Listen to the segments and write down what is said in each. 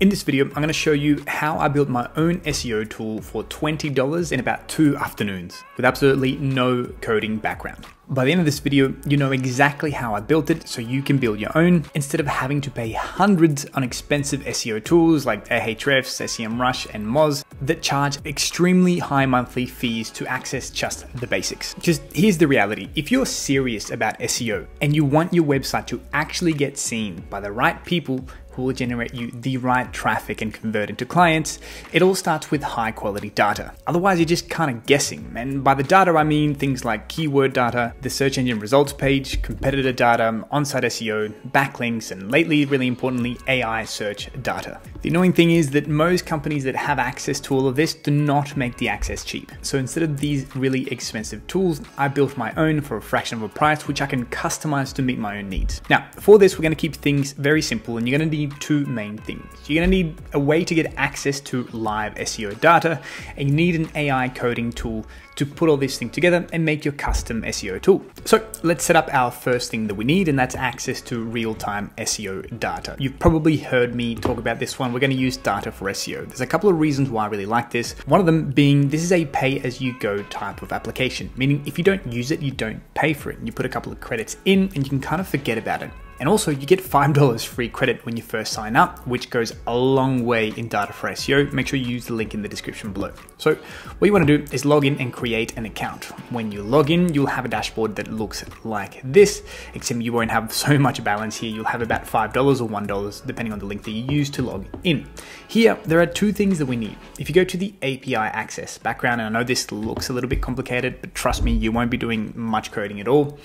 In this video, I'm going to show you how I built my own SEO tool for $20 in about two afternoons with absolutely no coding background. By the end of this video, you know exactly how I built it so you can build your own instead of having to pay hundreds on expensive SEO tools like Ahrefs, SEMrush, and Moz that charge extremely high monthly fees to access just the basics. Just here's the reality. If you're serious about SEO and you want your website to actually get seen by the right people who will generate you the right traffic and convert into clients, it all starts with high quality data. Otherwise, you're just kind of guessing. And by the data, I mean things like keyword data, the search engine results page, competitor data, on site SEO, backlinks, and lately, really importantly, AI search data. The annoying thing is that most companies that have access to all of this do not make the access cheap. So instead of these really expensive tools, I built my own for a fraction of a price, which I can customize to meet my own needs. Now, for this, we're going to keep things very simple and you're going to need two main things. You're going to need a way to get access to live SEO data, and you need an AI coding tool to put all this thing together and make your custom SEO tool. So let's set up our first thing that we need, and that's access to real-time SEO data. You've probably heard me talk about this one. We're going to use DataForSEO. There's a couple of reasons why I really like this. One of them being this is a pay-as-you-go type of application, meaning if you don't use it, you don't pay for it. You put a couple of credits in, and you can kind of forget about it. And also you get $5 free credit when you first sign up, which goes a long way in DataForSEO. Make sure you use the link in the description below. So what you wanna do is log in and create an account. When you log in, you'll have a dashboard that looks like this, except you won't have so much balance here. You'll have about $5 or $1, depending on the link that you use to log in. Here, there are two things that we need. If you go to the API access background, and I know this looks a little bit complicated, but trust me, you won't be doing much coding at all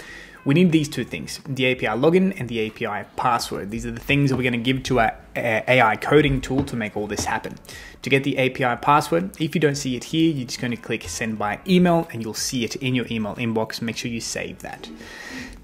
we need these two things, the API login and the API password. These are the things that we're going to give to our AI coding tool to make all this happen. To get the API password, if you don't see it here, you're just going to click send by email and you'll see it in your email inbox. Make sure you save that.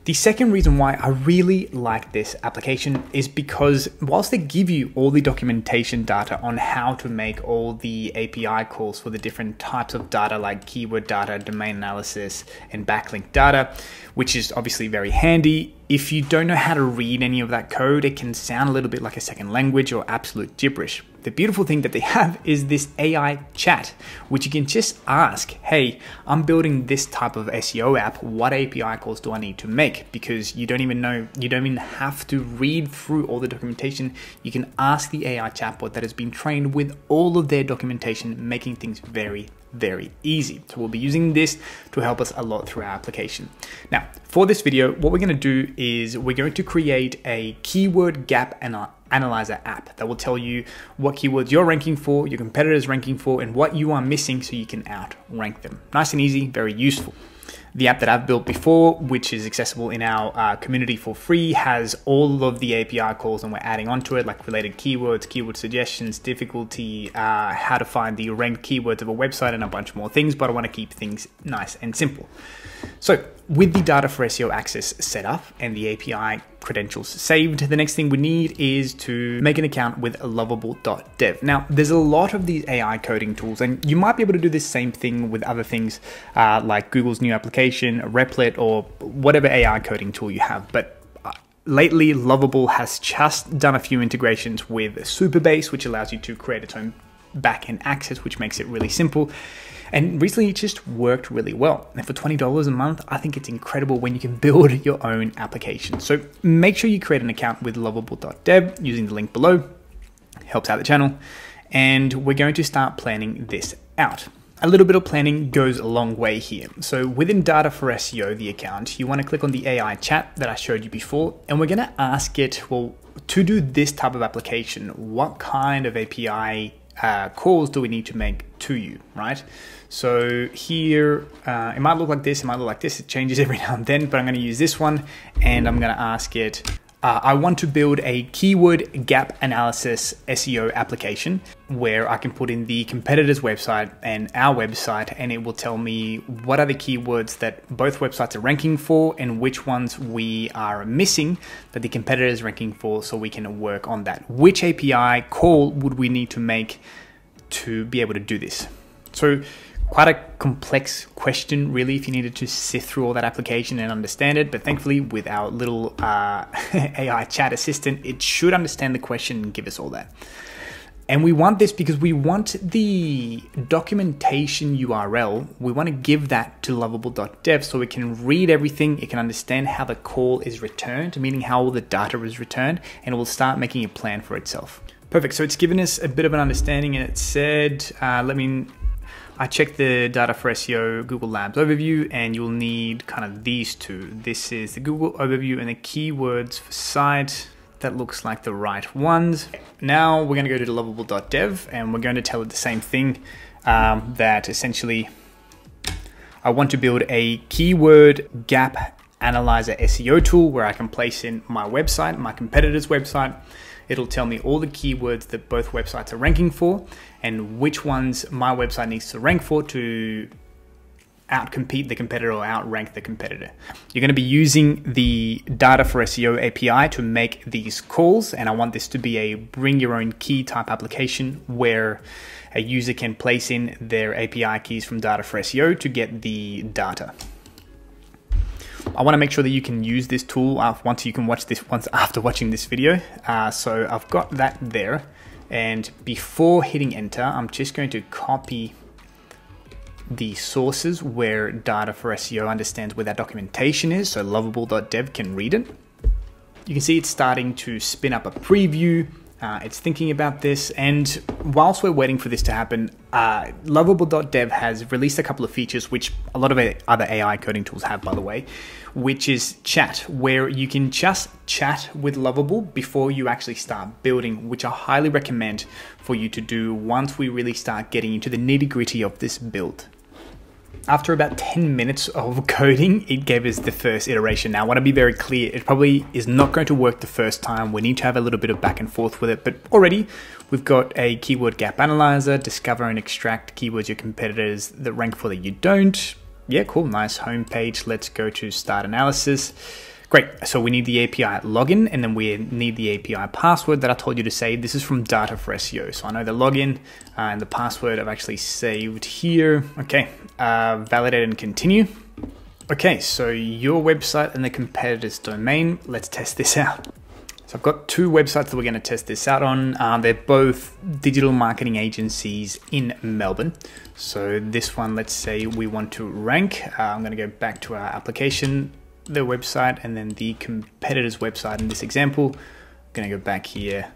The second reason why I really like this application is because whilst they give you all the documentation data on how to make all the API calls for the different types of data like keyword data, domain analysis, and backlink data, which is obviously very handy, if you don't know how to read any of that code, it can sound a little bit like a second language or absolute gibberish. The beautiful thing that they have is this AI chat, which you can just ask, hey, I'm building this type of SEO app. What API calls do I need to make? Because you don't even know, you don't even have to read through all the documentation. You can ask the AI chatbot that has been trained with all of their documentation, making things very, very easy. So we'll be using this to help us a lot through our application. Now, for this video, what we're going to do is we're going to create a keyword gap analyzer app that will tell you what keywords you're ranking for, your competitors ranking for, and what you are missing so you can outrank them. Nice and easy, very useful. The app that I've built before, which is accessible in our uh, community for free, has all of the API calls and we're adding onto it, like related keywords, keyword suggestions, difficulty, uh, how to find the ranked keywords of a website, and a bunch more things, but I want to keep things nice and simple. So with the DataForSEO access set up and the API credentials saved, the next thing we need is to make an account with lovable.dev. Now, there's a lot of these AI coding tools, and you might be able to do the same thing with other things uh, like Google's new application, Replit, or whatever AI coding tool you have. But uh, lately, Lovable has just done a few integrations with Supabase, which allows you to create its own backend access, which makes it really simple. And recently it just worked really well. And for $20 a month, I think it's incredible when you can build your own application. So make sure you create an account with lovable.dev using the link below. Helps out the channel. And we're going to start planning this out. A little bit of planning goes a long way here. So within DataForSEO, the account, you want to click on the AI chat that I showed you before, and we're going to ask it, well, to do this type of application, what kind of API uh, calls do we need to make to you, right? So here, uh, it might look like this, it might look like this, it changes every now and then, but I'm gonna use this one and I'm gonna ask it, uh, I want to build a keyword gap analysis SEO application where I can put in the competitor's website and our website, and it will tell me what are the keywords that both websites are ranking for and which ones we are missing that the competitor is ranking for so we can work on that. Which API call would we need to make to be able to do this? So quite a complex question, really, if you needed to sift through all that application and understand it. But thankfully, with our little uh, AI chat assistant, it should understand the question and give us all that. And we want this because we want the documentation URL, we want to give that to lovable.dev so it can read everything, it can understand how the call is returned, meaning how all the data is returned, and it will start making a plan for itself. Perfect, so it's given us a bit of an understanding and it said, uh, let me, I checked the DataForSEO Google Labs overview and you'll need kind of these two. This is the Google overview and the keywords for site that looks like the right ones. Now we're going to go to lovable.dev and we're going to tell it the same thing um, that essentially I want to build a keyword gap analyzer SEO tool where I can place in my website, my competitor's website. It'll tell me all the keywords that both websites are ranking for and which ones my website needs to rank for to outcompete the competitor or outrank the competitor. You're going to be using the DataForSEO API to make these calls, and I want this to be a bring your own key type application where a user can place in their API keys from DataForSEO to get the data. I want to make sure that you can use this tool once you can watch this once after watching this video. Uh, so I've got that there. And before hitting enter, I'm just going to copy the sources where DataForSEO understands where that documentation is, so lovable.dev can read it. You can see it's starting to spin up a preview. Uh, it's thinking about this, and whilst we're waiting for this to happen, uh, Lovable.dev has released a couple of features, which a lot of other AI coding tools have, by the way, which is chat, where you can just chat with Lovable before you actually start building, which I highly recommend for you to do once we really start getting into the nitty gritty of this build. After about 10 minutes of coding, it gave us the first iteration. Now, I want to be very clear, it probably is not going to work the first time. We need to have a little bit of back and forth with it, but already we've got a keyword gap analyzer, discover and extract keywords your competitors that rank for that you don't. Yeah, cool, nice homepage. Let's go to start analysis. Great, so we need the API login and then we need the API password that I told you to save. This is from DataForSEO. So I know the login uh, and the password I've actually saved here. Okay, uh, validate and continue. Okay, so your website and the competitor's domain. Let's test this out. So I've got two websites that we're going to test this out on. Uh, they're both digital marketing agencies in Melbourne. So this one, let's say we want to rank. Uh, I'm going to go back to our application the website and then the competitor's website in this example. I'm going to go back here.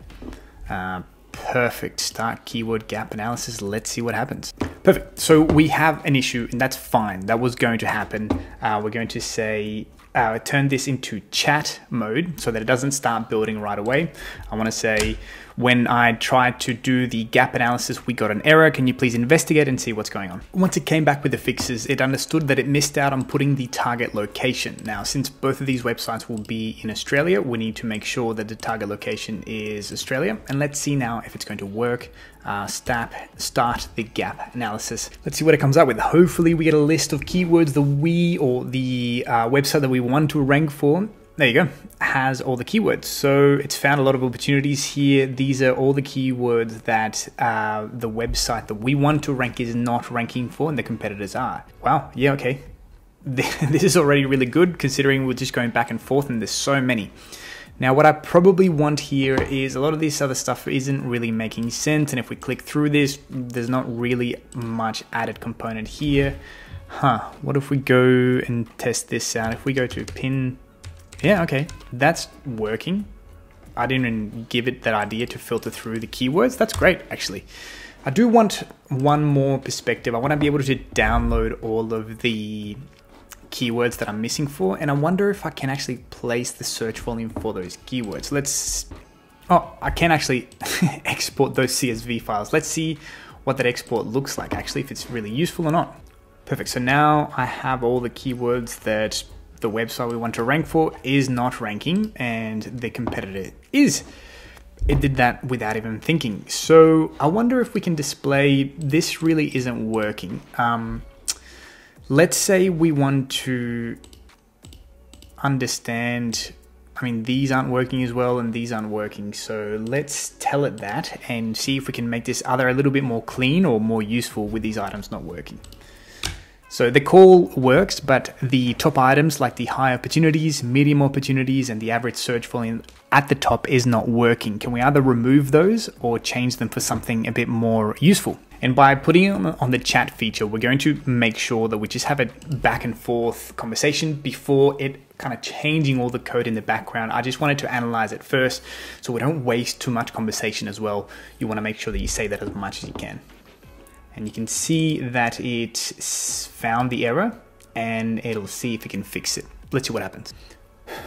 Uh, perfect. Start keyword gap analysis. Let's see what happens. Perfect. So we have an issue and that's fine. That was going to happen. Uh, we're going to say uh, turn this into chat mode so that it doesn't start building right away. I want to say when I tried to do the gap analysis, we got an error. Can you please investigate and see what's going on? Once it came back with the fixes, it understood that it missed out on putting the target location. Now, since both of these websites will be in Australia, we need to make sure that the target location is Australia. And let's see now if it's going to work. Uh, start, start the gap analysis. Let's see what it comes up with. Hopefully we get a list of keywords that we or the uh, website that we want to rank for there you go, has all the keywords. So it's found a lot of opportunities here. These are all the keywords that uh, the website that we want to rank is not ranking for and the competitors are. Wow, yeah, okay. This is already really good considering we're just going back and forth and there's so many. Now what I probably want here is a lot of this other stuff isn't really making sense and if we click through this, there's not really much added component here. Huh, what if we go and test this out? If we go to pin yeah, okay. That's working. I didn't even give it that idea to filter through the keywords. That's great, actually. I do want one more perspective. I want to be able to download all of the keywords that I'm missing for, and I wonder if I can actually place the search volume for those keywords. Let's, oh, I can actually export those CSV files. Let's see what that export looks like, actually, if it's really useful or not. Perfect, so now I have all the keywords that the website we want to rank for is not ranking and the competitor is. It did that without even thinking. So I wonder if we can display this really isn't working. Um, let's say we want to understand I mean, these aren't working as well and these aren't working. So let's tell it that and see if we can make this either a little bit more clean or more useful with these items not working. So the call works, but the top items like the high opportunities, medium opportunities, and the average search volume at the top is not working. Can we either remove those or change them for something a bit more useful? And by putting them on the chat feature, we're going to make sure that we just have a back and forth conversation before it kind of changing all the code in the background. I just wanted to analyze it first so we don't waste too much conversation as well. You want to make sure that you say that as much as you can and you can see that it found the error and it'll see if it can fix it. Let's see what happens.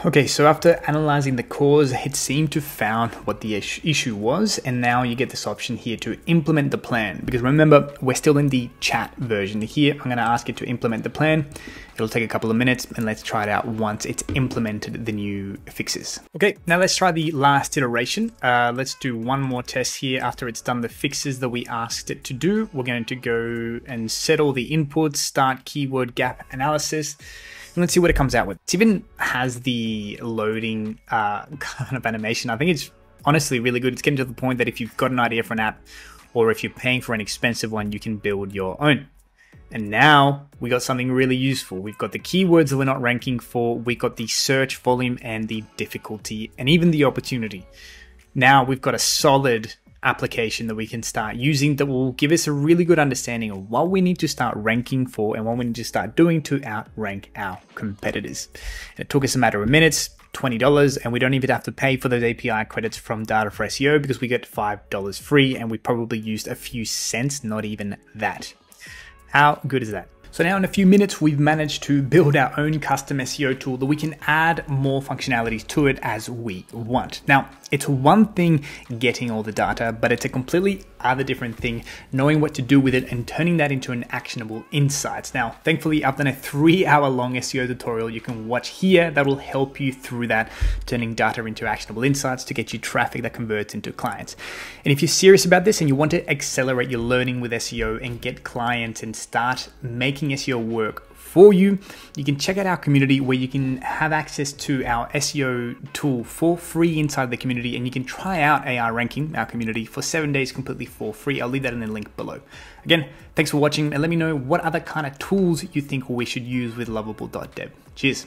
Okay, so after analyzing the cause, it seemed to found what the issue was, and now you get this option here to implement the plan. Because remember, we're still in the chat version. Here, I'm gonna ask it to implement the plan. It'll take a couple of minutes, and let's try it out once it's implemented the new fixes. Okay, now let's try the last iteration. Uh, let's do one more test here after it's done the fixes that we asked it to do. We're going to go and set all the inputs, start keyword gap analysis, let's see what it comes out with. It even has the loading uh, kind of animation. I think it's honestly really good. It's getting to the point that if you've got an idea for an app or if you're paying for an expensive one, you can build your own. And now we got something really useful. We've got the keywords that we're not ranking for, we got the search volume and the difficulty and even the opportunity. Now we've got a solid application that we can start using that will give us a really good understanding of what we need to start ranking for and what we need to start doing to outrank our competitors. And it took us a matter of minutes, $20, and we don't even have to pay for those API credits from DataForSEO because we get $5 free and we probably used a few cents, not even that. How good is that? So now in a few minutes, we've managed to build our own custom SEO tool that we can add more functionalities to it as we want. Now, it's one thing getting all the data, but it's a completely other different thing knowing what to do with it and turning that into an actionable insights. Now, thankfully, I've done a three hour long SEO tutorial you can watch here that will help you through that, turning data into actionable insights to get you traffic that converts into clients. And if you're serious about this and you want to accelerate your learning with SEO and get clients and start making SEO work for you. You can check out our community where you can have access to our SEO tool for free inside the community and you can try out AI ranking, our community, for seven days completely for free. I'll leave that in the link below. Again, thanks for watching and let me know what other kind of tools you think we should use with lovable.dev. Cheers.